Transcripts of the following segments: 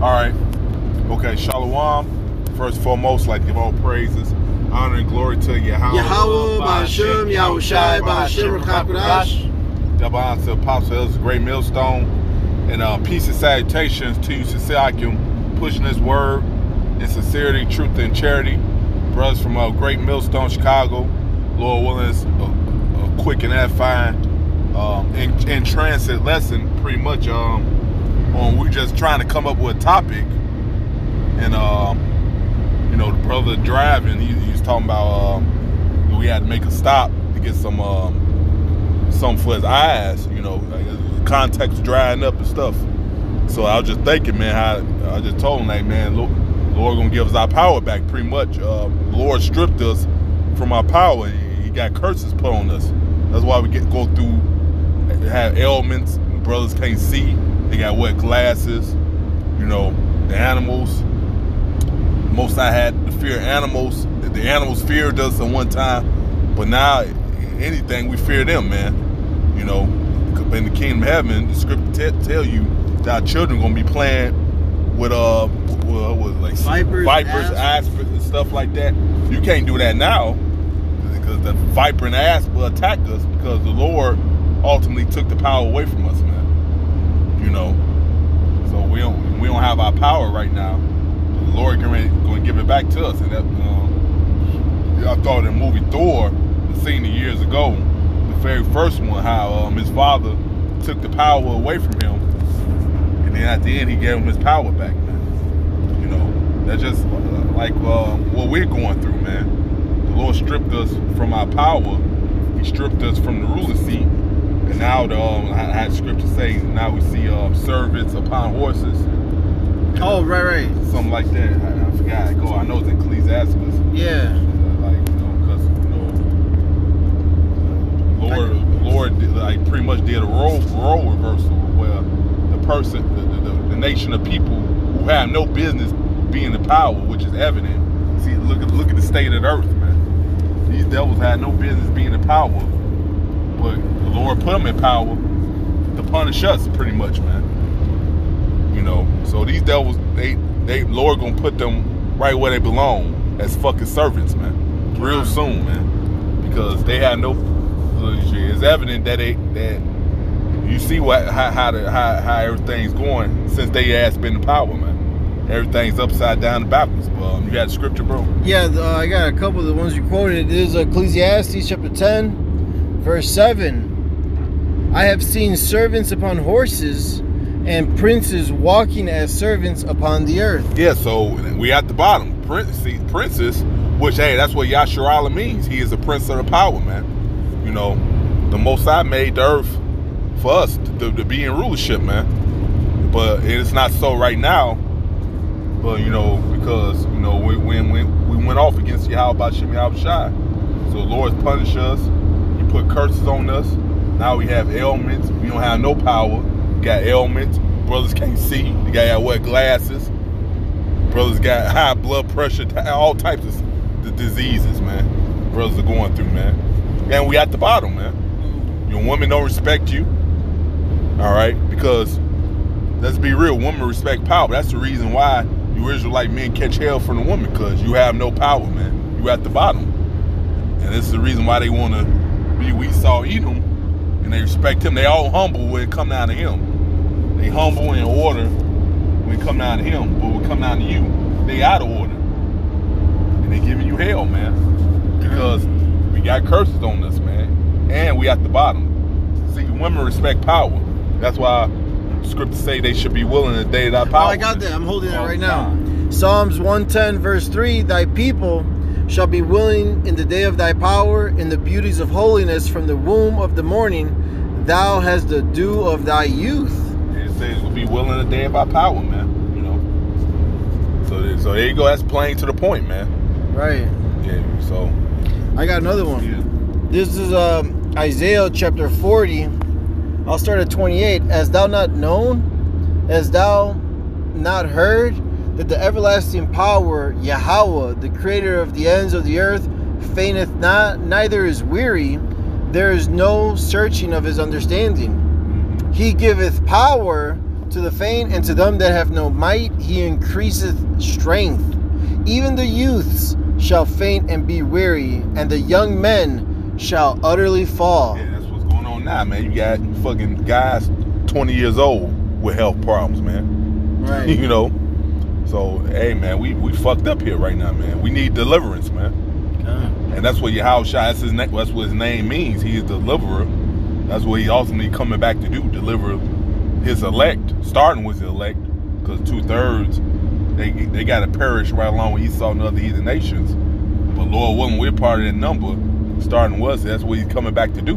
All right. Okay, Shalom. First and foremost, like give all praises, honor, and glory to Yahweh. Yahweh, Ba'ashem, Yahushai, Ba'ashem, Rakakudash. Double honor to Apostle Ellis, Great Millstone. And uh, peace and salutations to you, Sisiakim, pushing this word in sincerity, truth, and charity. Brothers from uh, Great Millstone, Chicago. Lord willing, it's a, a quick and edifying um, in, in transit lesson, pretty much. Um, on we're just trying to come up with a topic, and um, you know, the brother driving, he, he was talking about um, we had to make a stop to get some um, some for his eyes. You know, like, contacts drying up and stuff. So I was just thinking, man, how I just told him, like, man, Lord, Lord gonna give us our power back, pretty much. Uh, Lord stripped us from our power. He got curses put on us. That's why we get go through have ailments. Brothers can't see. They got wet glasses. You know, the animals. Most I had the fear of animals. The animals feared us at one time, but now anything we fear them, man. You know, in the kingdom of heaven, the scripture tell you that our children gonna be playing with uh, with, with like Vipers, vipers, asps, and stuff like that. You can't do that now because the viper and asp will attack us because the Lord ultimately took the power away from us, man. You know, so we don't we don't have our power right now. The Lord going to give it back to us, and that um, I thought in the movie Thor, the scene years ago, the very first one, how um, his father took the power away from him, and then at the end he gave him his power back, man. You know, that's just uh, like uh, what we're going through, man. The Lord stripped us from our power. He stripped us from the ruler seat, and now the um, I I had scripture say now we see um, servants upon horses, Oh, right, right. something like that. I, I forgot. I go. I know it's Ecclesiastes. Yeah. Uh, like you know, because you know, Lord, Lord, did, like pretty much did a role role reversal where the person, the, the, the nation of people who have no business being in power, which is evident. See, look at look at the state of the earth, man. These devils had no business being in power, but the Lord put them in power to punish us, pretty much, man. You know, so these devils, they, they, Lord gonna put them right where they belong as fucking servants, man. Real soon, man, because they had no. It's evident that they that you see what how how, the, how how everything's going since they ass been in power, man. Everything's upside down and backwards. Um, you got the scripture, bro? Yeah, uh, I got a couple of the ones you quoted. It is Ecclesiastes chapter 10, verse 7. I have seen servants upon horses and princes walking as servants upon the earth. Yeah, so we at the bottom. Prince, see, princes, which hey, that's what Yasharala means. He is a prince of the power, man. You know, the Most I made the earth for us to, to be in rulership, man. But it's not so right now. But you know, because you know, we when we, we went off against Yahweh by Shemi Shai. So the Lord's punished us. Put curses on us. Now we have ailments. We don't have no power. We got ailments. Brothers can't see. They got wet glasses. Brothers got high blood pressure, all types of the diseases, man. Brothers are going through, man. And we at the bottom, man. Your women don't respect you. All right, because let's be real, women respect power. That's the reason why you Israelite men catch hell from the woman, because you have no power, man. You at the bottom. And this is the reason why they want to we saw Edom, and they respect him. They all humble when it come down to him. They humble in order when it come down to him, but when it come down to you, they out of order. And they giving you hell, man. Because we got curses on us, man. And we at the bottom. See, women respect power. That's why scriptures say they should be willing to day that Oh, power. I got that. I'm holding that right now. Psalms 110, verse 3 Thy people shall be willing in the day of thy power, in the beauties of holiness from the womb of the morning. Thou hast the dew of thy youth. It says we'll be willing in the day by power, man. You know. So, there- so there you go. That's plain to the point, man. Right. Yeah. So I got another one. yeah. This is um, Isaiah chapter 40. I'll start at 28. As thou not known, as thou not heard, that the everlasting power, Yahweh, the creator of the ends of the earth, fainteth not, neither is weary. There is no searching of his understanding. He giveth power To the faint and to them that have no might, he increaseth strength. Even the youths shall faint and be weary, and the young men shall utterly fall. Yeah, that's what's going on now, man. You got fucking guys 20 years old with health problems, man. Right. you know? So, hey, man, we, we fucked up here right now, man. We need deliverance, man. God. And that's what Yahushua, that's, his name, that's what his name means. He is deliverer. That's what he ultimately coming back to do, deliver his elect, starting with the elect, because two-thirds, they they got to perish right along with Esau and other heathen nations. But Lord willing, we're part of that number, starting with us. That's what he's coming back to do,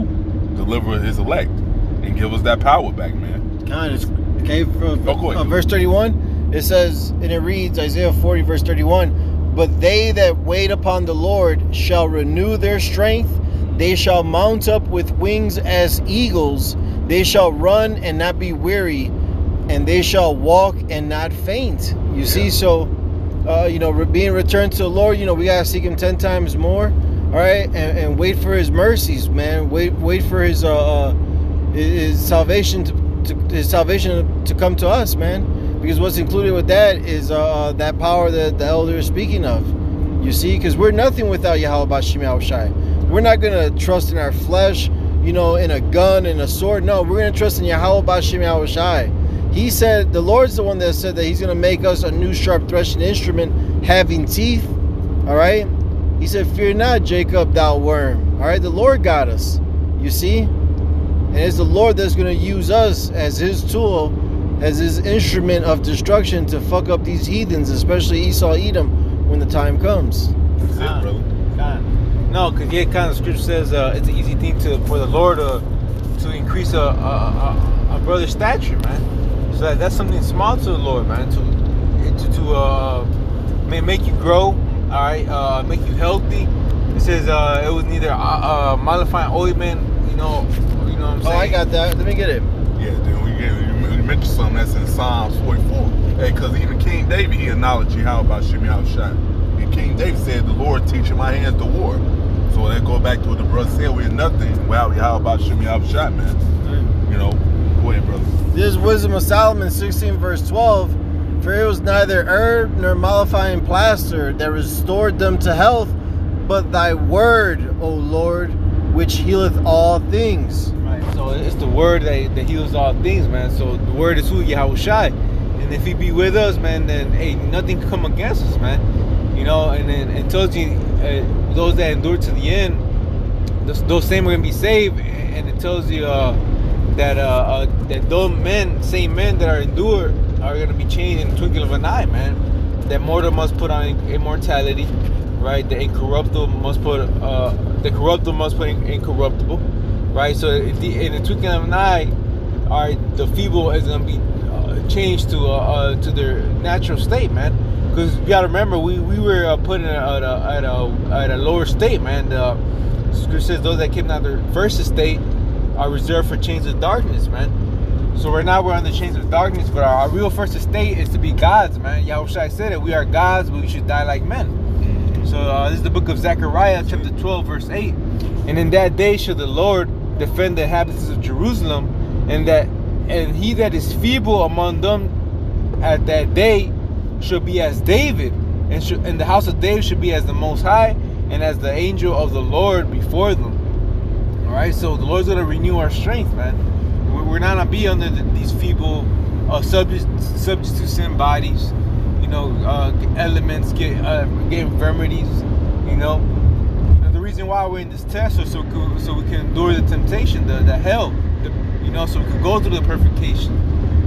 deliver his elect and give us that power back, man. God, it's okay. From, Oh, uh, verse 31, it says, and it reads, Isaiah 40, verse 31, But they that wait upon the Lord shall renew their strength. They shall mount up with wings as eagles. They shall run and not be weary, and they shall walk and not faint. You see, so, uh, you know, re- being returned to the Lord, you know, we got to seek Him 10 times more. All right, and, and wait for His mercies, man. Wait, wait for His uh, uh his salvation to, to his salvation to come to us, man. Because what's included with that is uh, that power that the elder is speaking of. You see, because we're nothing without Yahweh Bashim Shai. We're not gonna trust in our flesh, you know, in a gun and a sword. No, we're gonna trust in Yahweh Bashim Shai. He said the Lord's the one that said that He's gonna make us a new sharp threshing instrument having teeth. All right. He said, "Fear not, Jacob, thou worm." All right. The Lord got us. You see. And it's the Lord that's going to use us as his tool, as his instrument of destruction to fuck up these heathens, especially Esau Edom, when the time comes. That's it, brother. Kind no, because yeah, kind of scripture says uh, it's an easy thing to for the Lord uh, to increase a, a, a, a brother's stature, man. So that, that's something small to the Lord, man. To to, to uh, may make you grow, all right, uh, make you healthy. It says uh, it was neither uh, uh, mollifying ointment, you know, you know what I'm saying. Oh. I got that. Let me get it. Yeah, then mentioned something that's in Psalms 44. Hey, because even King David he acknowledged how about Shimmy Shot. And King David said, "The Lord teaching my hands to war." So that go back to what the brother said. We're nothing without how about Shimmy Shot, man. You know, go ahead, brother. This is Wisdom of Solomon 16, verse 12. For it was neither herb nor mollifying plaster that restored them to health, but thy word, O Lord, which healeth all things. Right. So it's the word that, that heals all things, man. So the word is who Yahweh Shai. And if he be with us, man, then hey, nothing can come against us, man. You know, and then it tells you uh, those that endure to the end, those, those same are gonna be saved. And it tells you uh, that uh, uh, that those men, same men that are endured, are gonna be changed in the twinkling of an eye, man. That mortal must put on immortality, right? The incorruptible must put uh, the corruptible must put in incorruptible, right? So in the, in the twinkling of an eye, all right, the feeble is gonna be uh, changed to uh, uh, to their natural state, man. Because you gotta remember, we, we were uh, put in a, at, a, at a at a lower state, man. The scripture says those that came out of their first estate are reserved for chains of darkness, man. So right now we're on the chains of darkness, but our, our real first estate is to be gods, man. Yahushua said it. We are gods, but we should die like men. So uh, this is the book of Zechariah, chapter 12, verse 8. And in that day shall the Lord defend the inhabitants of Jerusalem, and that and he that is feeble among them at that day shall be as David, and, shall, and the house of David should be as the Most High, and as the angel of the Lord before them. All right, so the Lord's gonna renew our strength, man. We're, not gonna be under the, these feeble, uh, subject subject to sin bodies. You know, uh, elements get uh, get infirmities. You know, reason why we're in this test is so so we can endure the temptation, the the hell. The, you know, so we can go through the purification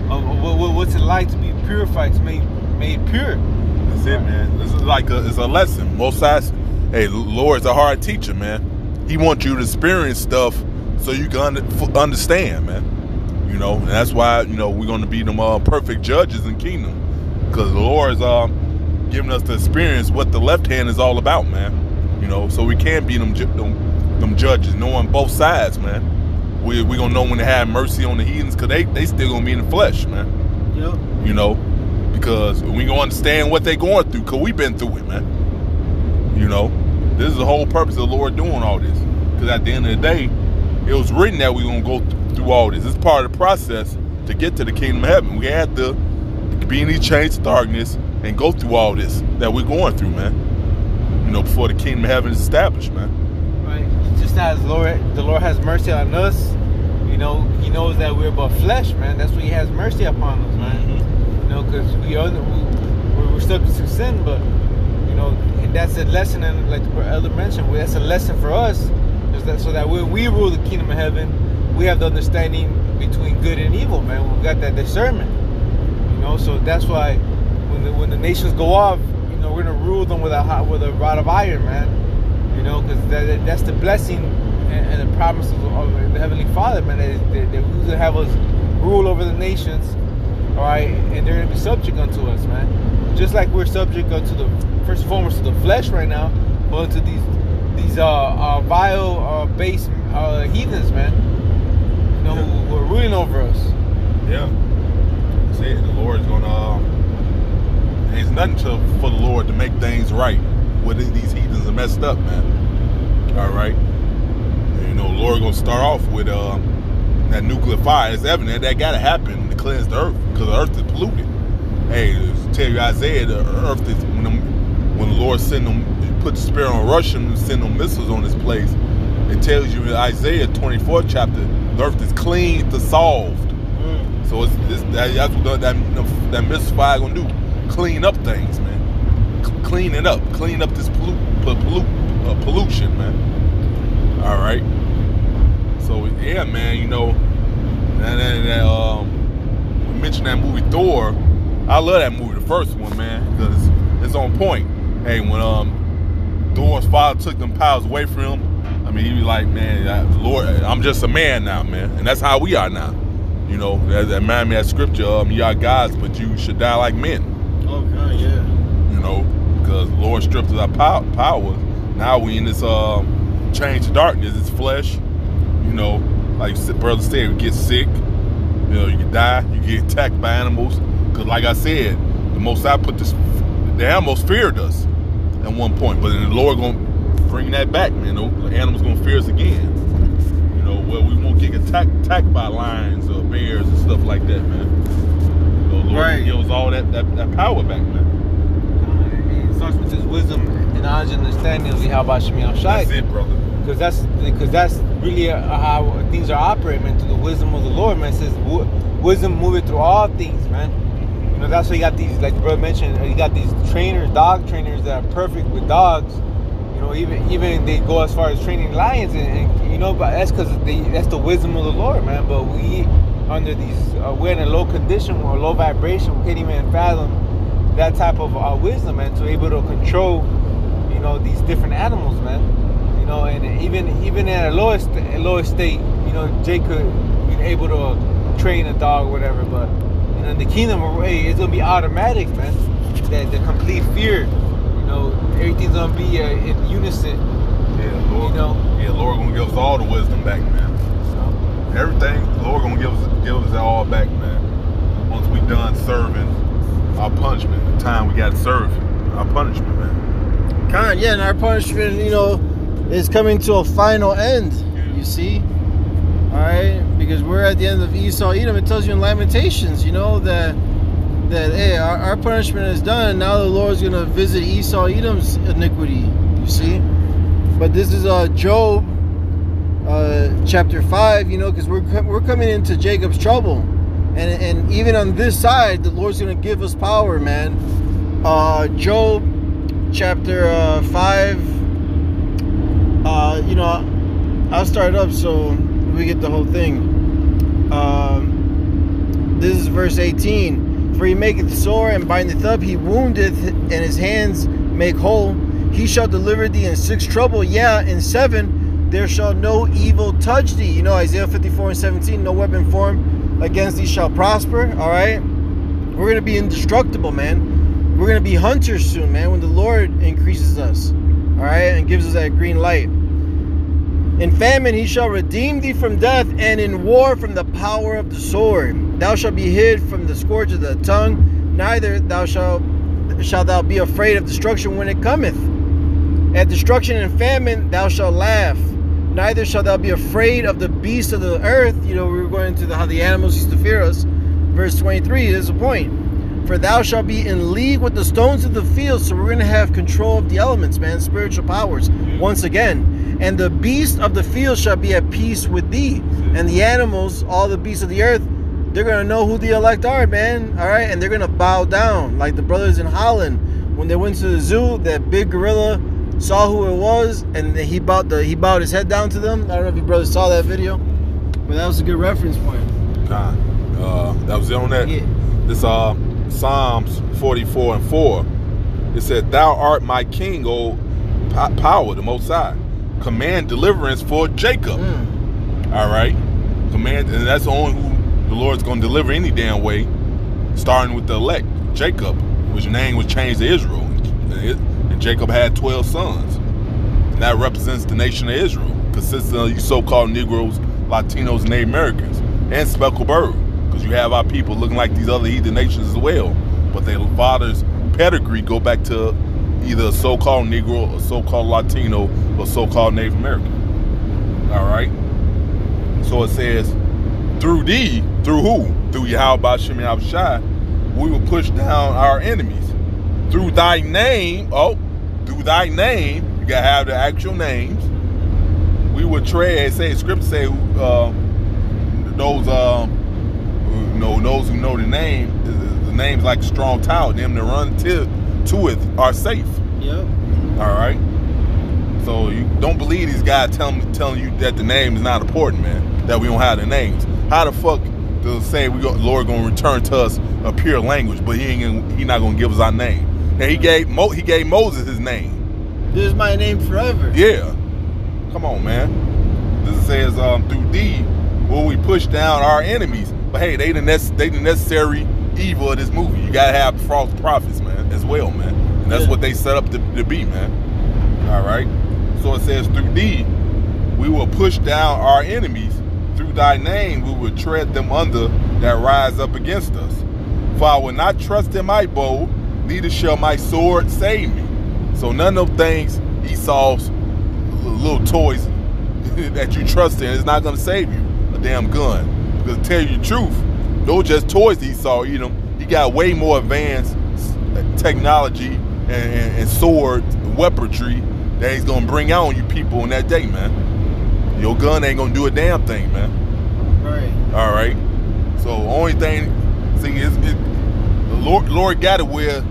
of, what, what- what's it like to be purified, to be made pure. That's it, man. This is like a, it's a lesson. Most sides, hey, Lord's a hard teacher, man. He wants you to experience stuff so you can understand, man. You know, and that's why you know we're going to be them uh, perfect judges in kingdom, because the Lord's uh, giving us the experience what the left hand is all about, man. You know, so we can be them them, them judges, knowing both sides, man. We we gonna know when to have mercy on the heathens, cause they they still gonna be in the flesh, man Yep. you know, because we gonna understand what they going through, cause we've been through it, man. You know, this is the whole purpose of the Lord doing all this, because at the end of the day, it was written that we gonna go th- through all this. It's part of the process to get to the kingdom of heaven. We had to be in these chains of darkness and go through all this that we're going through, man. You know, before the kingdom of heaven is established, man. Right. Just as Lord, the Lord has mercy on us, you know, He knows that we're but flesh, man. That's why He has mercy upon us, man. Mm-hmm. You know, because we are we, we're, subject to sin, but you know, and that's a lesson, and like the elder mentioned, that's a lesson for us, is that so that when we rule the kingdom of heaven, we have the understanding between good and evil, man. We got that discernment, you know. So that's why when the when the nations go off, know, we're gonna rule them with a hot, with a rod of iron, man. You know, because that, that's the blessing and, and the promises of, of the heavenly Father, man. That, that, that He's gonna have us rule over the nations, all right, and they're gonna be subject unto us, man. Just like we're subject unto the first and foremost to the flesh right now, but unto these these uh, uh vile uh base uh heathens, man. You know, who, who are ruling over us. Yeah. See, the Lord's gonna. Um, it's nothing to, for the Lord to make things right. What these heathens are messed up, man. All right. You know, the Lord gonna start off with uh, that nuclear fire. It's evident that got to happen to cleanse the earth because the earth is polluted. Hey, tell you Isaiah, the earth is when them, when the Lord send them, put the spirit on Russia and send them missiles on this place. It tells you in Isaiah 24 chapter, the earth is clean to solved. So it's, it's that, that's what that that, that missile fire gonna do. Clean up things, man. C- clean it up. Clean up this pollute, pollute, uh, pollution, man. All right. So yeah, man. You know, then um, we mentioned that movie Thor. I love that movie, the first one, man, because it's on point. Hey, when um Thor's father took them powers away from him, I mean, he was like, man, Lord, I'm just a man now, man, and that's how we are now. You know, that, that remind me of that scripture, um, you are gods, but you should die like men. Oh God, yeah. You know, because the Lord stripped us our pow- powers. Now we in this um, change to darkness. It's flesh. You know, like brother said, we get sick. You know, you die. You get attacked by animals. Because, like I said, the Most I put this, the animals feared us at one point, but then the Lord gonna bring that back, man. The animals gonna fear us again. You know, well, we won't get attacked, attacked by lions or bears and stuff like that, man. Lord Right. give us all that, that, that power back, man. Starts with his wisdom and knowledge and understanding of how about Shemi That's it, brother. Because that's because that's really uh, how things are operating, man. Through the wisdom of the Lord, man. It says wisdom moving through all things, man. You know that's why you got these, like the brother mentioned, you got these trainers, dog trainers that are perfect with dogs. You know, even even they go as far as training lions, and, and you know, but that's because they that's the wisdom of the Lord, man. But we under these, uh, we're in a low condition or low vibration, we can't even fathom that type of uh, wisdom, man, to able to control, you know, these different animals, man. You know, and even even at a lowest lowest state, you know, Jake could be able to train a dog or whatever, but you know, in the kingdom of hey, it's gonna be automatic, man. That the complete fear, you know, everything's gonna be uh, in unison. Yeah, Lord. You know. Yeah, Lord gonna give us all the wisdom back, man. So, Everything, Lord gonna give us give us it all back, man. Once we done serving our punishment, the time we got to serve our punishment, man. Con, yeah, and our punishment, you know, is coming to a final end. You see, all right, because we're at the end of Esau Edom. It tells you in Lamentations, you know, that that hey, our, our punishment is done. Now the Lord's gonna visit Esau Edom's iniquity. You see, but this is uh Job, uh, chapter five. You know, because we're we're coming into Jacob's trouble, and and even on this side, the Lord's gonna give us power, man. Uh, Job chapter uh, 5 uh, you know i'll start up so we get the whole thing. Um, this is verse 18 for he maketh sore and bindeth up he woundeth and his hands make whole. He shall deliver thee in six trouble. Yeah in seven there shall no evil touch thee. You know isaiah 54 and 17 no weapon formed against thee shall prosper all right we're gonna be indestructible man we're gonna be hunters soon, man. When the Lord increases us, all right, and gives us that green light. In famine he shall redeem thee from death, and in war from the power of the sword. Thou shalt be hid from the scourge of the tongue, neither thou shalt shalt thou be afraid of destruction when it cometh. At destruction and famine thou shalt laugh, neither shalt thou be afraid of the beasts of the earth. You know, we were going into the, how the animals used to fear us. verse 23 is the point. For thou shalt be in league with the stones of the field. So we're going to have control of the elements, man, spiritual powers, once again. And the beast of the field shall be at peace with thee. And the animals, all the beasts of the earth, they're going to know who the elect are, man. All right. And they're going to bow down. Like the brothers in Holland, when they went to the zoo, that big gorilla saw who it was and he bowed, the, he bowed his head down to them. I don't know if you brothers saw that video, but that was a good reference point. Nah, uh, that was it on that. Yeah. This uh Psalms 44 and 4. It said, Thou art my king, O power, the most high. Command deliverance for Jacob. Mm. All right. Command, and that's the only who the Lord's gonna deliver any damn way, starting with the elect, Jacob, which name was changed to Israel. It, and Jacob had 12 sons. And that represents the nation of Israel, consisting of you so-called Negroes, Latinos, and Native Americans, and speckled bird, because you have our people looking like these other heathen nations as well. But their father's pedigree go back to either a so-called Negro, a so-called Latino, or so-called Native American. All right. So it says, through thee, through who? Through Yahweh Shem Shai, we will push down our enemies. Through thy name, oh, through thy name, you gotta have the actual names. We would tread, say scripture say, uh, those who know those who know the name, the, names like strong tower, them that run to to it are safe. Yep. All right. So you don't believe these guys telling telling you that the name is not important, man. That we don't have the names. How the fuck does it say we go, Lord gonna return to us a pure language, but he ain't gonna, he not gonna give us our name. And he gave Mo, he gave Moses his name. This is my name forever. Yeah. Come on, man. This says um, through thee will we push down our enemies. But hey, they the nec- they the necessary evil of this movie. You gotta have false prophets, man, as well, man. And that's Yeah. what they set up to, to be, man. All right. So it says through thee we will push down our enemies. Through thy name we will tread them under that rise up against us. For I will not trust in my bow, neither shall my sword save me. So none of those things Esau's little toys that you trust in is not gonna save you. A damn gun. Because to tell you the truth, those just toys Esau you know, He got way more advanced technology and, and, and sword weaponry that he's gonna bring out on you people in that day, man. Your gun ain't gonna do a damn thing, man. Right. All right. So only thing, see, is it, the Lord, Lord got it where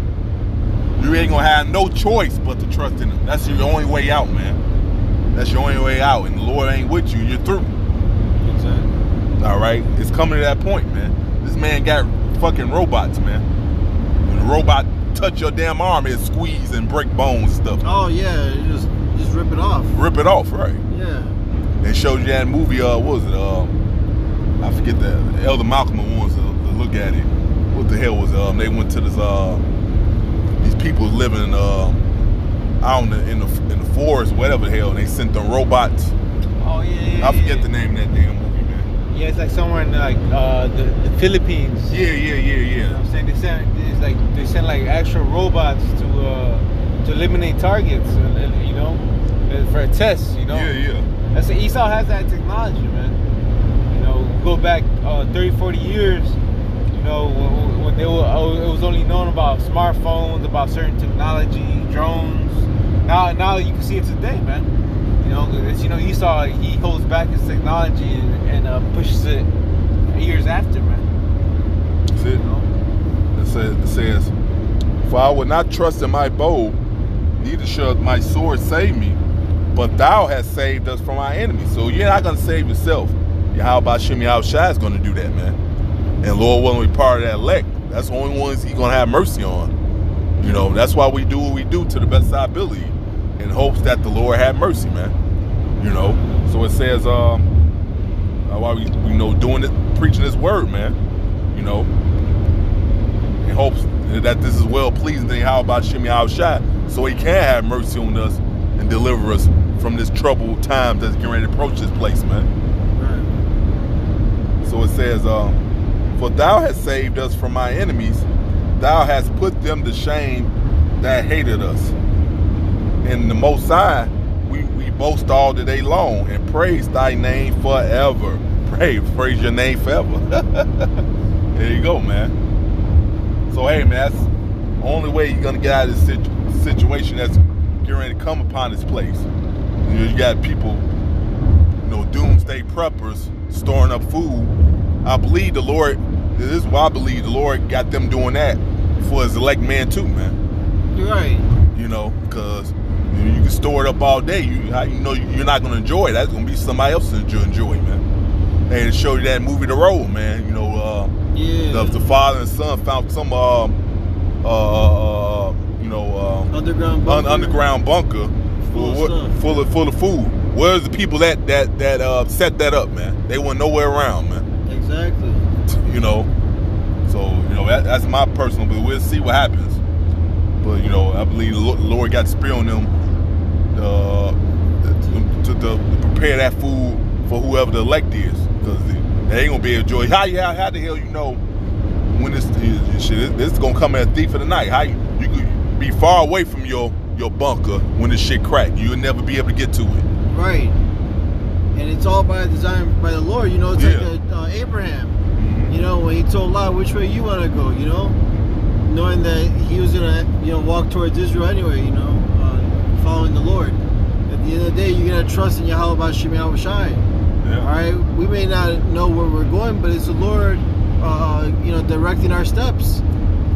you ain't gonna have no choice but to trust in Him. That's your only way out, man. That's your only way out, and the Lord ain't with you. You're through. Exactly. All right. It's coming to that point, man. This man got fucking robots, man. When the robot touch your damn arm, it squeeze and break bones and stuff. Oh yeah, you just just rip it off. Rip it off, right? Yeah. They showed you that movie. Uh, what was it? Uh, I forget the Elder Malcolm wants to, to look at it. What the hell was it? Um, they went to this. Uh, people living uh, out in the, in the in the forest, whatever the hell. And they sent the robots. Oh yeah. yeah I forget yeah. the name of that damn movie, man. Yeah, it's like somewhere in like uh, the, the Philippines. Yeah, yeah, yeah, You know yeah. what I'm saying? They sent it's like they send like actual robots to uh, to eliminate targets, and, and, you know, for a test. You know. Yeah, yeah. That's Esau has that technology, man. You know, go back uh, 30, 40 years. You know, they were, it was only known about smartphones, about certain technology, drones. Now, now you can see it today, man. You know, it's, you know, Esau he holds back his technology and, and uh, pushes it years after, man. That's it. You know. It says, it says, For I would not trust in my bow, neither shall my sword save me, but thou hast saved us from our enemies. So you're not going to save yourself. How about Shimmy Shai is going to do that, man. And Lord willing, we part of that elect. That's the only ones he's going to have mercy on. You know, that's why we do what we do to the best of our ability in hopes that the Lord have mercy, man. You know, so it says, um, while we, you know, doing it, preaching this word, man, you know, in hopes that this is well pleasing to how about Shimmy Shai, so he can have mercy on us and deliver us from this troubled time that's getting ready to approach this place, man. So it says, um, For thou hast saved us from our enemies, thou hast put them to shame that hated us. In the Most High, we, we boast all the day long and praise thy name forever. Praise, praise your name forever. There you go, man. So hey, man, that's the only way you're gonna get out of this situ- situation that's ready to come upon this place. You know, you got people, you know, doomsday preppers storing up food. I believe the Lord. This is why I believe the Lord got them doing that for His elect man too, man. Right. You know, because you, can store it up all day. You you know you're not gonna enjoy it. That's gonna be somebody else to enjoy, enjoy man. Hey, to show you that movie The Road, man. You know, uh, Yeah. the, the father and son found some, um, uh, uh, you know, um, underground un- bunker. underground bunker Full of full, stuff. full of full of food. Where's the people that that that uh, set that up, man? They were nowhere around, man. Exactly. You know, so you know that, that's my personal. But we'll see what happens. But you know, I believe the Lord got the spirit on them uh, to, to, to prepare that food for whoever the elect is, because they ain't gonna be able to enjoy. How you how, how the hell you know when this is shit? This is gonna come as a thief of the night. How you, you could be far away from your your bunker when this shit crack? You'll never be able to get to it. Right. And it's all by design by the Lord. You know, it's Yeah. like uh, uh, Abraham. You know, when he told Lot which way you want to go. You know, knowing that he was gonna, you know, walk towards Israel anyway. You know, uh, following the Lord. At the end of the day, you're gonna trust in Yahweh Yahweh Shai. Yeah. All right, we may not know where we're going, but it's the Lord, uh, you know, directing our steps.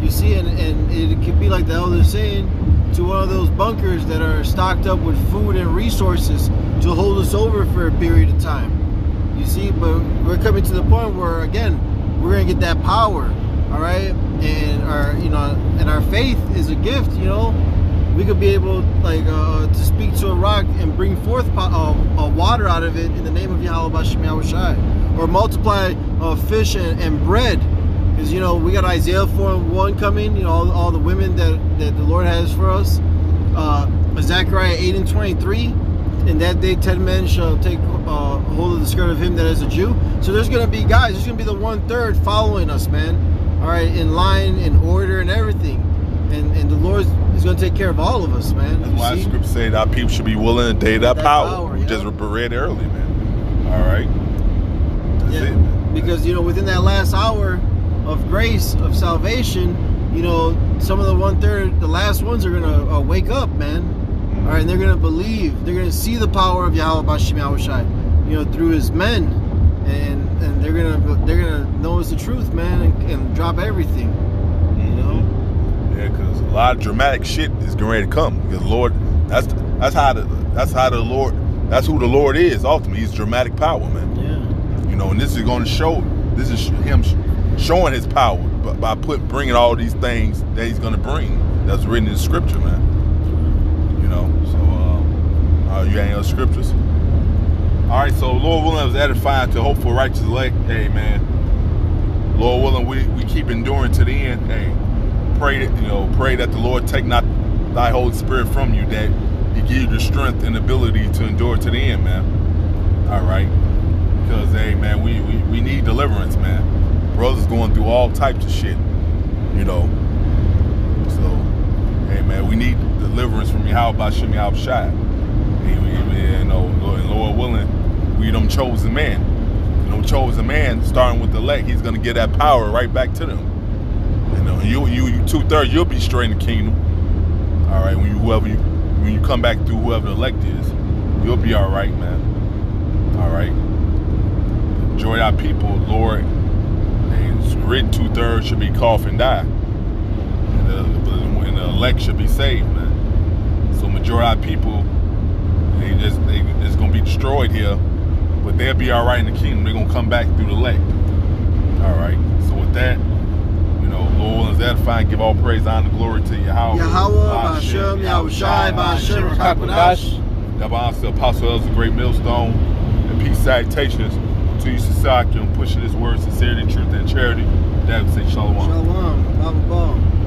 You see, and, and it could be like the elder saying, to one of those bunkers that are stocked up with food and resources to hold us over for a period of time. You see, but we're coming to the point where again, we're gonna get that power, all right, and our, you know, and our faith is a gift. You know, we could be able like uh, to speak to a rock and bring forth uh, uh, water out of it in the name of Yahweh Shai. or multiply uh, fish and, and bread because you know we got Isaiah 4 and 1 coming you know all, all the women that, that the Lord has for us uh, Zechariah 8 and 23 in that day 10 men shall take uh, hold of the skirt of him that is a Jew so there's gonna be guys there's gonna be the one third following us man all right in line in order and everything and and the Lord is gonna take care of all of us man That's why scripture say that people should be willing to date that, That power. power, We yeah. just read early, man. All right. That's Yeah. it, because you know within that last hour of grace of salvation you know some of the one third the last ones are gonna uh, wake up man all right and they're gonna believe they're gonna see the power of Yahweh Bashim Yahushai you know through his men and and they're gonna they're gonna know it's the truth man and, and drop everything you know Yeah, because a lot of dramatic shit is getting ready to come. Because Lord, that's that's how the that's how the Lord that's who the Lord is. Ultimately, He's dramatic power, man. yeah You know, and this is going to show. This is Him showing His power by, by put bringing all these things that He's going to bring. That's written in Scripture, man. You know, so uh, you got any other scriptures? All right, so Lord willing, I was edifying to hope for righteous elect. Hey, man. Lord willing, we, we keep enduring to the end. Hey, pray that you know, pray that the Lord take not thy Holy Spirit from you, that He give you the strength and ability to endure to the end, man. All right, because hey, man, we, we we need deliverance, man. Brothers going through all types of shit, you know. So, hey, man, we need deliverance from Yahweh by Shem Yahweh Shai. And You know, Lord, and Lord willing, we them chosen man. You know, chosen man, starting with the elect, he's gonna get that power right back to them. You know, you you, you two thirds, you'll be straight in the kingdom. All right, when you whoever you when you come back through whoever the elect is, you'll be all right, man. All right. Enjoy our people, Lord. And it's written two thirds should be cough and die, and the, and the elect should be saved, man. So majority of people, they just they it's gonna be destroyed here, but they'll be all right in the kingdom. They're gonna come back through the elect. All right. So with that, you know, Lord is edifying. Give all praise, honor, glory to Yahweh. Yahweh Bashem Yahushai Bashem Rakakwadash Yabba the Apostle Elder Great Millstone, and peace salutations to you, society, on pushing this word, sincerity, truth, and charity. That would say shalom. Shalom Baba